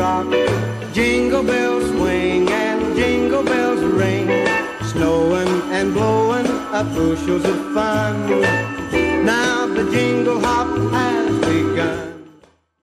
Jingle bells swing and jingle bells ring, snowing and blowing up bushels of fun. Now the jingle hop